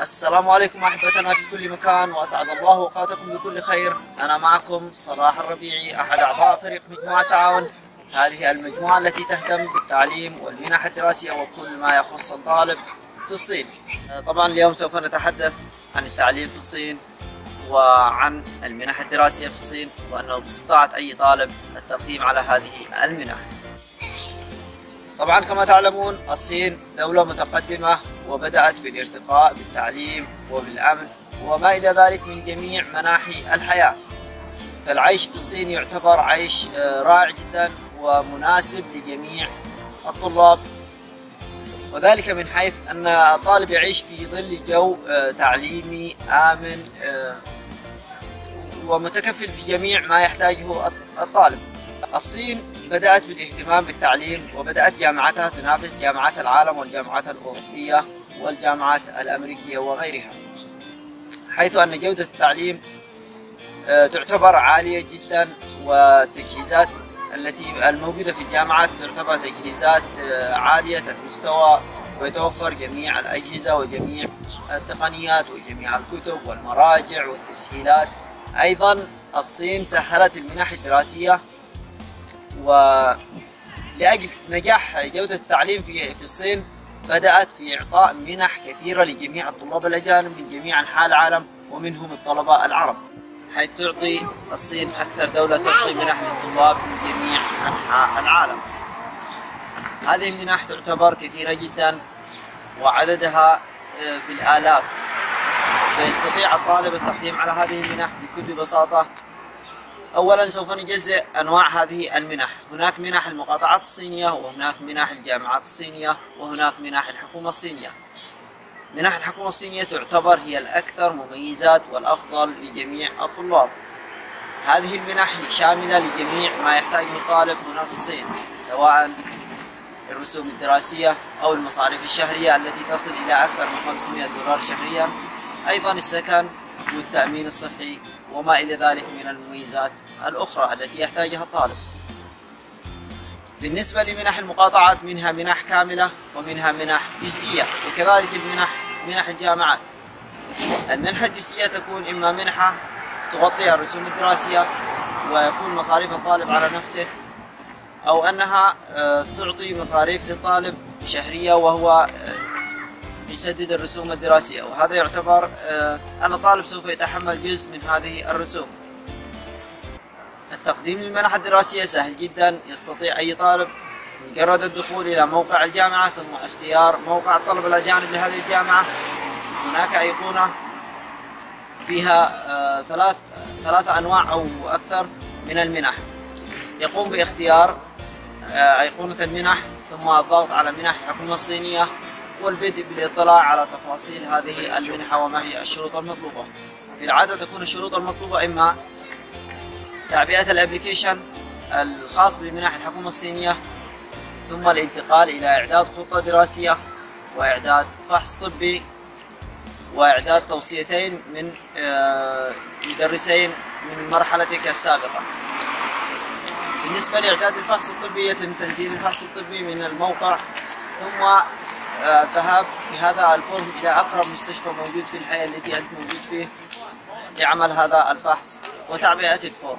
السلام عليكم أحبتنا في كل مكان وأسعد الله أوقاتكم بكل خير. أنا معكم صلاح الربيعي أحد أعضاء فريق مجموعة تعاون هذه المجموعة التي تهتم بالتعليم والمنح الدراسية وكل ما يخص الطالب في الصين. طبعا اليوم سوف نتحدث عن التعليم في الصين وعن المنح الدراسية في الصين وأنه باستطاعة أي طالب التقديم على هذه المنح. طبعا كما تعلمون الصين دولة متقدمة وبدأت بالارتقاء بالتعليم وبالأمن وما إلى ذلك من جميع مناحي الحياة. فالعيش في الصين يعتبر عيش رائع جدا ومناسب لجميع الطلاب. وذلك من حيث أن الطالب يعيش في ظل جو تعليمي آمن ومتكفل بجميع ما يحتاجه الطالب. الصين بدأت بالاهتمام بالتعليم وبدأت جامعاتها تنافس جامعات العالم والجامعات الأوروبية والجامعات الأمريكية وغيرها. حيث أن جودة التعليم تعتبر عالية جدا والتجهيزات التي الموجودة في الجامعات تعتبر تجهيزات عالية المستوى ويتوفر جميع الأجهزة وجميع التقنيات وجميع الكتب والمراجع والتسهيلات. أيضا الصين سهلت المنح الدراسية ولأجل نجاح جودة التعليم في في الصين بدأت في إعطاء منح كثيرة لجميع الطلاب الأجانب من جميع أنحاء العالم ومنهم الطلبة العرب حيث تعطي الصين أكثر دولة تعطي منح للطلاب من جميع أنحاء العالم. هذه المنح تعتبر كثيرة جدا وعددها بالآلاف. فيستطيع الطالب التقديم على هذه المنح بكل بساطة أولا سوف نجزئ أنواع هذه المنح. هناك منح المقاطعات الصينية وهناك منح الجامعات الصينية وهناك منح الحكومة الصينية. منح الحكومة الصينية تعتبر هي الأكثر مميزات والأفضل لجميع الطلاب. هذه المنح شاملة لجميع ما يحتاجه الطالب هنا في الصين سواء الرسوم الدراسية أو المصاريف الشهرية التي تصل إلى أكثر من 500 دولار شهريا. أيضا السكن والتأمين الصحي وما إلى ذلك من المميزات الأخرى التي يحتاجها الطالب. بالنسبة لمنح المقاطعات منها منح كاملة ومنها منح جزئية وكذلك المنح منح الجامعات. المنحة الجزئية تكون إما منحة تغطي الرسوم الدراسية ويكون مصاريف الطالب على نفسه أو أنها تعطي مصاريف للطالب شهرية وهو يسدد الرسوم الدراسية وهذا يعتبر أن الطالب سوف يتحمل جزء من هذه الرسوم. التقديم للمنح الدراسية سهل جدا يستطيع أي طالب مجرد الدخول إلى موقع الجامعة ثم اختيار موقع الطلبة الأجانب لهذه الجامعة. هناك أيقونة فيها ثلاث ثلاثة أنواع أو أكثر من المنح. يقوم باختيار أيقونة المنح ثم الضغط على منح الحكومة الصينية. والبدء بالاطلاع على تفاصيل هذه المنحة وما هي الشروط المطلوبة. في العادة تكون الشروط المطلوبة إما تعبئة الأبليكيشن الخاص بمنح الحكومة الصينية ثم الانتقال إلى إعداد خطة دراسية وإعداد فحص طبي وإعداد توصيتين من مدرسين من مرحلتك السابقة. بالنسبة لإعداد الفحص الطبي يتم تنزيل الفحص الطبي من الموقع ثم الذهاب بهذا الفورم إلى أقرب مستشفى موجود في الحي الذي أنت موجود فيه لعمل هذا الفحص وتعبئة الفورم.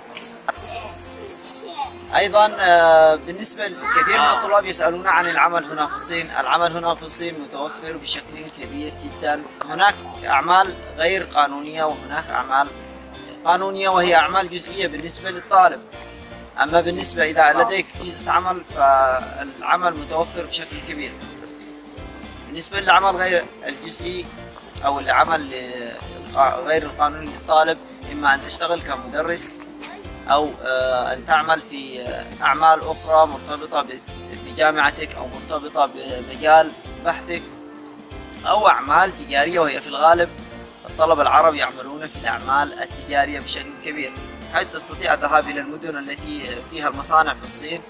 أيضا بالنسبة لكثير من الطلاب يسألون عن العمل هنا في الصين. العمل هنا في الصين متوفر بشكل كبير جدا. هناك أعمال غير قانونية وهناك أعمال قانونية وهي أعمال جزئية بالنسبة للطالب. أما بالنسبة إذا لديك فيزة عمل فالعمل متوفر بشكل كبير. بالنسبة للعمل غير الجزئي أو العمل غير القانوني للطالب إما أن تشتغل كمدرس أو أن تعمل في أعمال أخرى مرتبطة بجامعتك أو مرتبطة بمجال بحثك أو أعمال تجارية وهي في الغالب الطلبة العرب يعملون في الأعمال التجارية بشكل كبير حيث تستطيع الذهاب إلى المدن التي فيها المصانع في الصين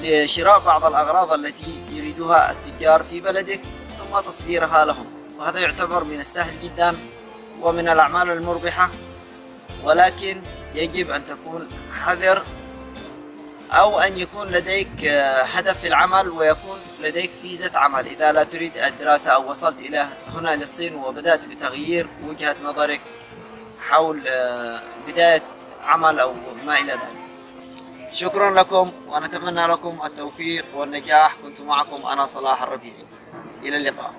لشراء بعض الأغراض التي يريدها التجار في بلدك. ثم تصديرها لهم. وهذا يعتبر من السهل جدا ومن الأعمال المربحة ولكن يجب أن تكون حذر أو أن يكون لديك آه، هدف في العمل ويكون لديك فيزة عمل. إذا لا تريد الدراسة أو وصلت إلى هنا للصين وبدأت بتغيير وجهة نظرك حول آه، بداية عمل أو ما إلى ذلك. شكرا لكم ونتمنى لكم التوفيق والنجاح. كنت معكم أنا صلاح الربيعي. إلى اللقاء.